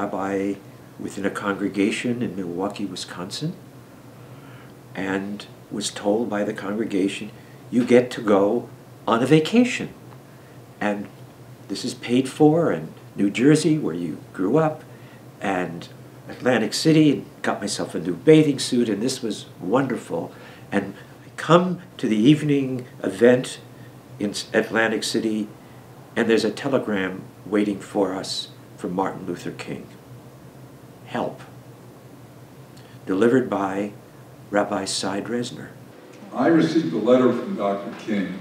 rabbi within a congregation in Milwaukee, Wisconsin, and was told by the congregation, you get to go on a vacation. And this is paid for in New Jersey, where you grew up, and Atlantic City, and got myself a new bathing suit, and this was wonderful. And I come to the evening event in Atlantic City, and there's a telegram waiting for us from Martin Luther King. Help. Delivered by Rabbi Sy Dresner. I received a letter from Dr. King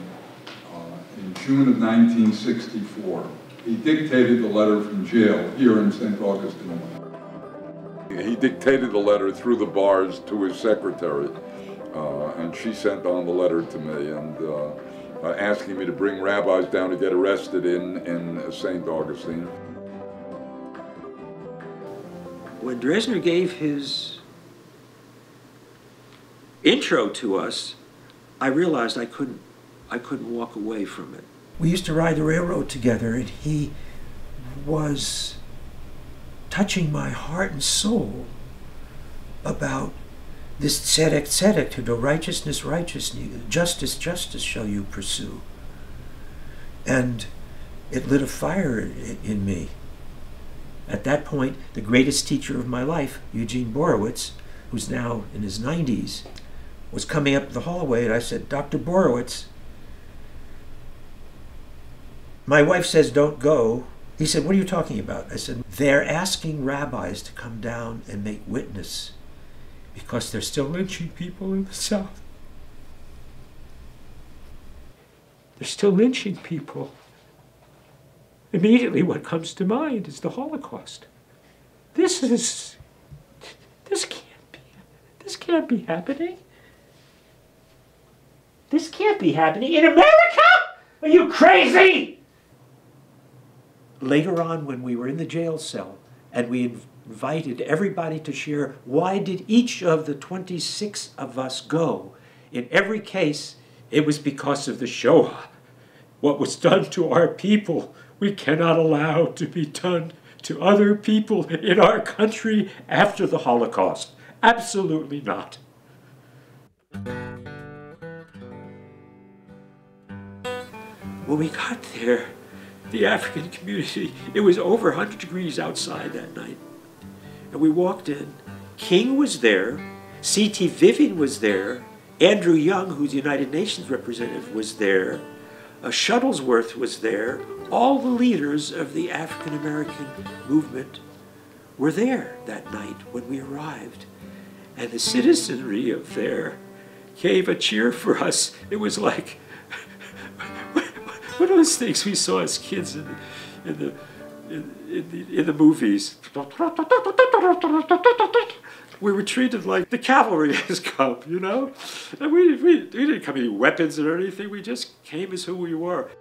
uh, in June of 1964. He dictated the letter from jail here in St. Augustine. He dictated the letter through the bars to his secretary, uh, and she sent on the letter to me and uh, uh asking me to bring rabbis down to get arrested in, in St. Augustine. When Dresner gave his intro to us, I realized I couldn't, I couldn't walk away from it. We used to ride the railroad together, and he was touching my heart and soul about this tzedek, tzedek, to do righteousness, righteousness, justice, justice shall you pursue. And it lit a fire in me. At that point, the greatest teacher of my life, Eugene Borowitz, who's now in his 90s, was coming up the hallway, and I said, Dr. Borowitz, my wife says don't go. He said, What are you talking about? I said, They're asking rabbis to come down and make witness because they're still lynching people in the South. They're still lynching people. Immediately, what comes to mind is the Holocaust. This is. This can't be. This can't be happening. This can't be happening in America! Are you crazy? Later on, when we were in the jail cell and we invited everybody to share why did each of the 26 of us go, in every case, it was because of the Shoah. What was done to our people, we cannot allow to be done to other people in our country after the Holocaust. Absolutely not. When we got there, the African community, it was over 100 degrees outside that night. And we walked in. King was there. C.T. Vivian was there. Andrew Young, who's the United Nations representative, was there. Shuttlesworth was there. All the leaders of the African American movement were there that night when we arrived. And the citizenry of there gave a cheer for us. It was like, one of those things we saw as kids in the, in the, in, in the, in the movies. We were treated like the cavalry has come, you know? And we, we, we didn't come any weapons or anything, we just came as who we were.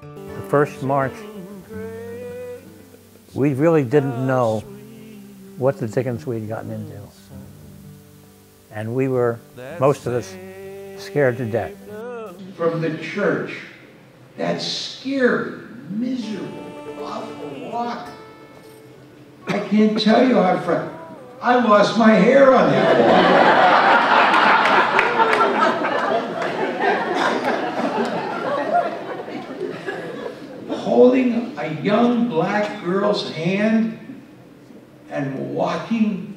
The first march, we really didn't know what the dickens we'd gotten into. And we were, most of us, scared to death from the church. That scary, miserable, awful walk. I can't tell you how fr- I lost my hair on that. Holding a young black girl's hand and walking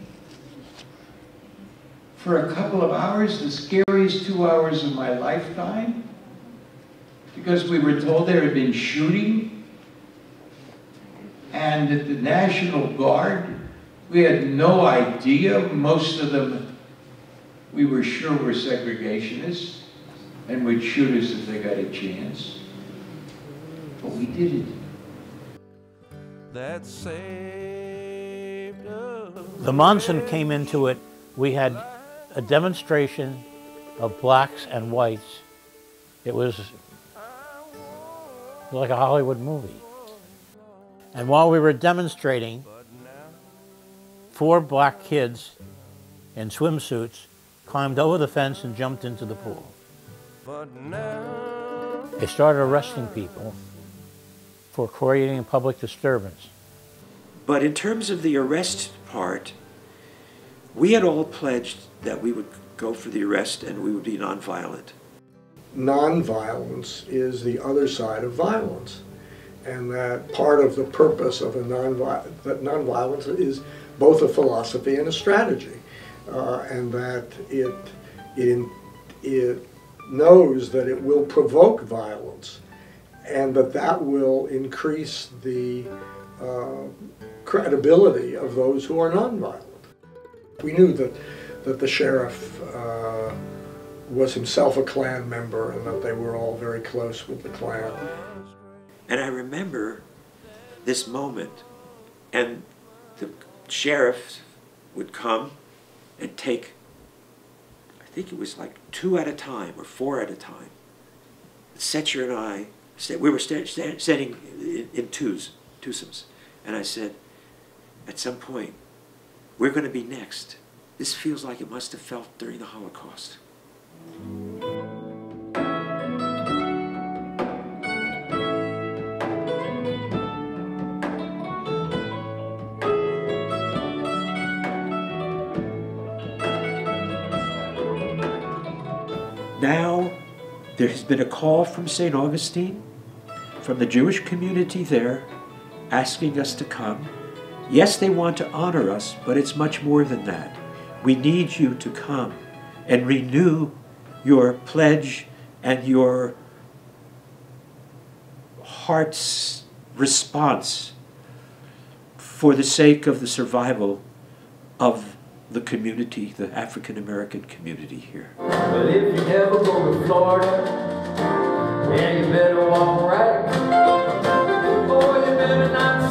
for a couple of hours, the scariest two hours of my lifetime because we were told there had been shooting and the National Guard, we had no idea, most of them we were sure were segregationists and would shoot us if they got a chance. But we did it. That saved us. The Monson came into it. We had a demonstration of blacks and whites. It was like a Hollywood movie. And while we were demonstrating, four black kids in swimsuits climbed over the fence and jumped into the pool. They started arresting people for creating a public disturbance. But in terms of the arrest part, we had all pledged that we would go for the arrest and we would be nonviolent. Nonviolence is the other side of violence. And that part of the purpose of a nonviolence, is both a philosophy and a strategy. Uh, and that it, it, it knows that it will provoke violence and that that will increase the uh, credibility of those who are nonviolent. We knew that, that the sheriff uh, was himself a Klan member and that they were all very close with the Klan. And I remember this moment, and the sheriff would come and take, I think it was like two at a time or four at a time. Secher and I, we were standing in, in twos, twosomes, and I said, at some point, we're going to be next. This feels like it must have felt during the Holocaust. Been a call from St. Augustine, from the Jewish community there, asking us to come Yes, they want to honor us, but it's much more than that. We need you to come and renew your pledge and your heart's response for the sake of the survival of the community, the African American community here. But if you ever go to Florida, yeah, you better walk right. Boy, you better not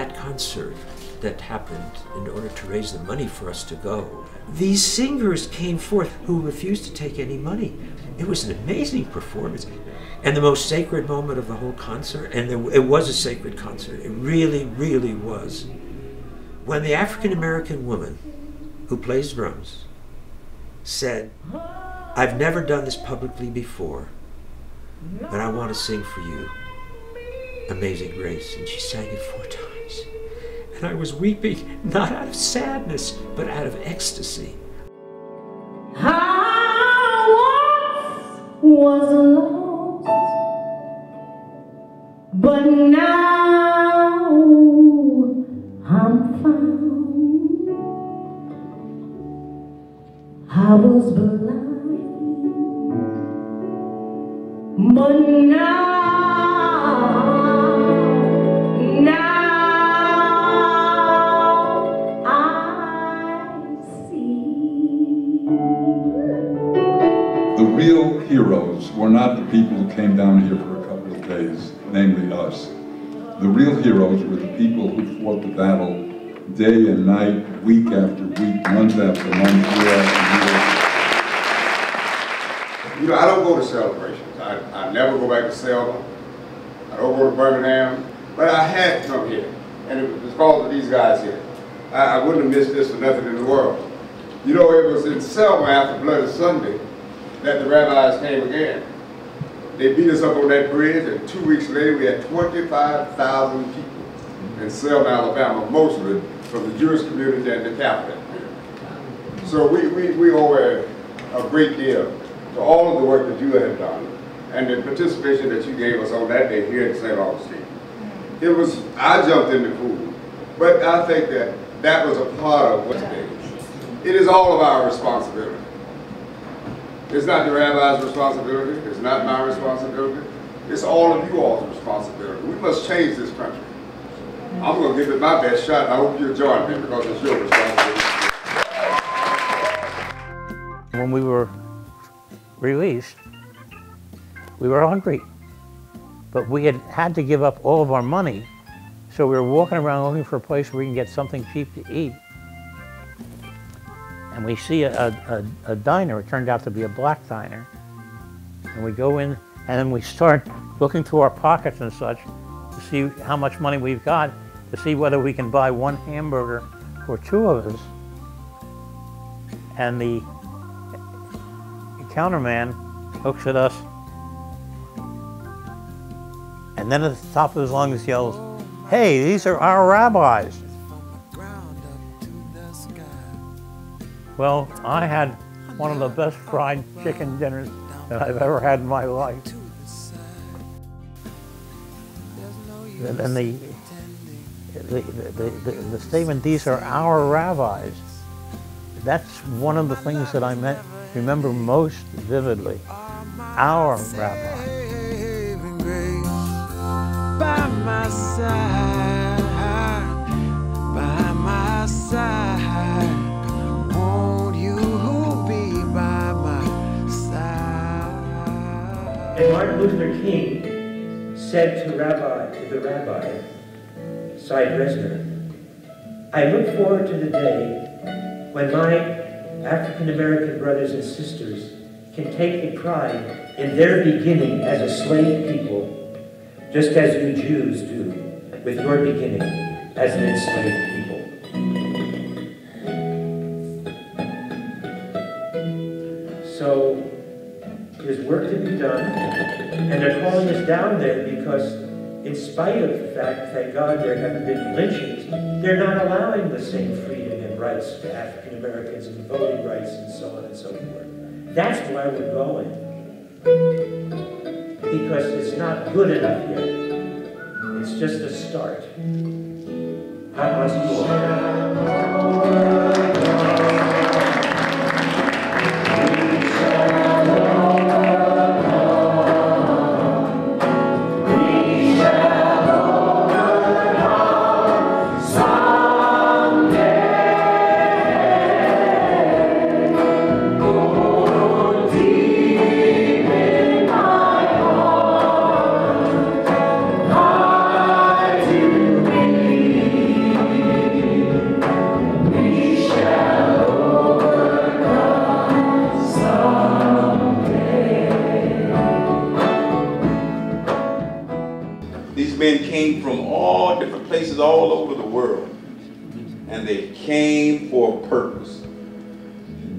that concert that happened in order to raise the money for us to go. These singers came forth who refused to take any money. It was an amazing performance and the most sacred moment of the whole concert. And there, it was a sacred concert. It really, really was. When the African American woman who plays drums said, I've never done this publicly before, but I want to sing for you. Amazing Grace, and she sang it four times. And I was weeping, not out of sadness, but out of ecstasy. I once was lost, but now I'm found. I was blind, but now. Came down here for a couple of days, namely us. The real heroes were the people who fought the battle day and night, week after week, month after month, year after year. You know, I don't go to celebrations. I, I never go back to Selma. I don't go to Birmingham. But I had to come here. And it was because of these guys here. I, I wouldn't have missed this for nothing in the world. You know, it was in Selma after Bloody Sunday that the rabbis came again. They beat us up on that bridge, and two weeks later we had 25,000 people in Selma, Alabama, mostly from the Jewish community and the Catholic So we, we, we owe a, a great deal to all of the work that you have done and the participation that you gave us on that day here in St. Augustine. It was, I jumped in the pool, but I think that that was a part of what today. It is all of our responsibility. It's not the rabbi's responsibility. It's not my responsibility. It's all of you all's responsibility. We must change this country. I'm going to give it my best shot, I hope you'll join me because it's your responsibility. When we were released, we were hungry. But we had had to give up all of our money So we were walking around looking for a place where we can get something cheap to eat. And we see a, a, a, diner. It turned out to be a black diner. And we go in and then we start looking through our pockets and such to see how much money we've got to see whether we can buy one hamburger for two of us. And the counterman looks at us and then at the top of his lungs yells, Hey, these are our rabbis. Well, I had one of the best fried chicken dinners that I've ever had in my life. And the, the, the, the, statement, these are our rabbis, that's one of the things that I meant, remember most vividly. Our rabbi. By my side, And Martin Luther King said to Rabbi, to the rabbi, Sy Dresner, I look forward to the day when my African American brothers and sisters can take the pride in their beginning as a slave people, just as you Jews do with your beginning as an enslaved there's work to be done, and they're calling us down there because, in spite of the fact, thank God, there haven't been lynchings, they're not allowing the same freedom and rights to African Americans and voting rights and so on and so forth. That's why we're going. Because it's not good enough yet. It's just a start. Bless you all. And they came for a purpose.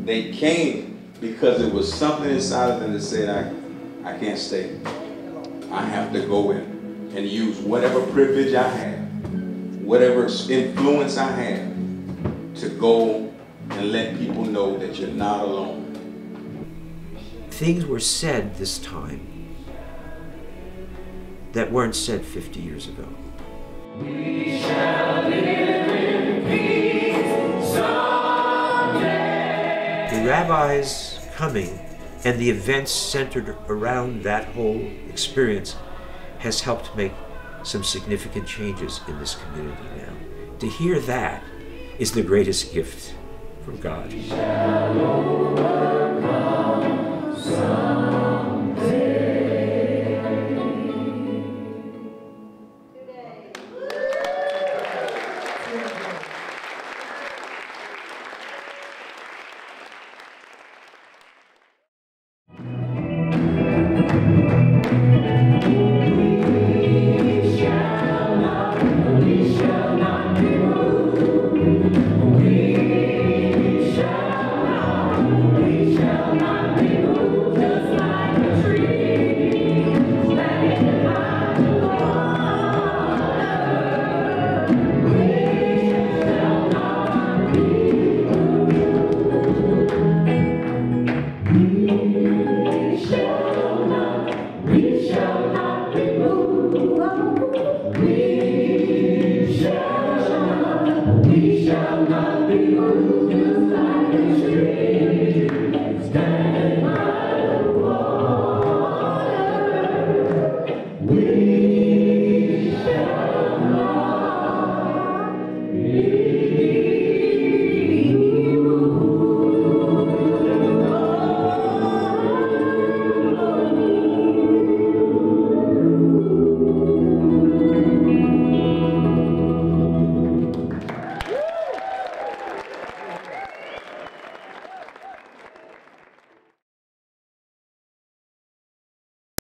They came because it was something inside of them that said, I, I can't stay. I have to go in and use whatever privilege I have, whatever influence I have to go and let people know that you're not alone. Things were said this time that weren't said 50 years ago. The rabbis coming and the events centered around that whole experience has helped make some significant changes in this community now. To hear that is the greatest gift from God.